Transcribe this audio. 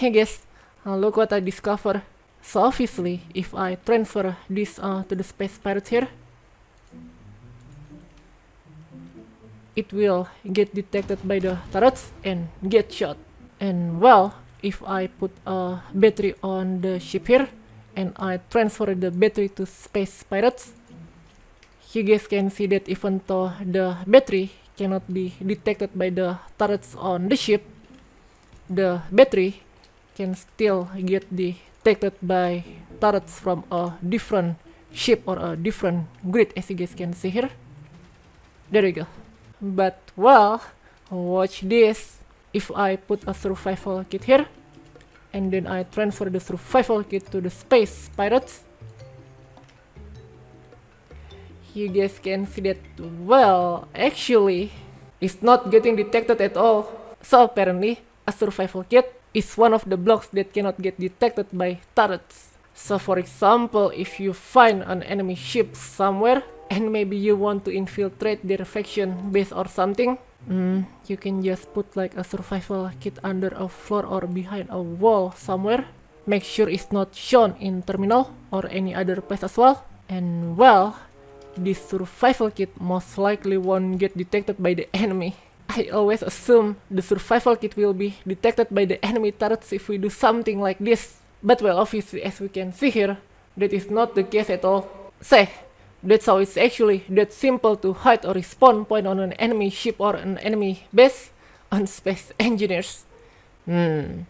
hey guys, uh, look what I discovered. So obviously, if I transfer this uh, to the space pirate here, it will get detected by the turrets and get shot. And well, if I put a battery on the ship here, and I transfer the battery to space pirates, you guys can see that even though the battery cannot be detected by the turrets on the ship, the battery can still get detected by turrets from a different ship or a different grid as you guys can see here. There we go. But well, watch this. If I put a survival kit here, and then I transfer the survival kit to the space pirates, you guys can see that well actually it's not getting detected at all so apparently a survival kit is one of the blocks that cannot get detected by turrets. So for example if you find an enemy ship somewhere and maybe you want to infiltrate their faction base or something mm, you can just put like a survival kit under a floor or behind a wall somewhere. Make sure it's not shown in terminal or any other place as well. And well this survival kit most likely won't get detected by the enemy. I always assume the survival kit will be detected by the enemy turrets if we do something like this. But well, obviously, as we can see here, that is not the case at all. Say, that's how it's actually that simple to hide or respawn point on an enemy ship or an enemy base on Space Engineers. Hmm.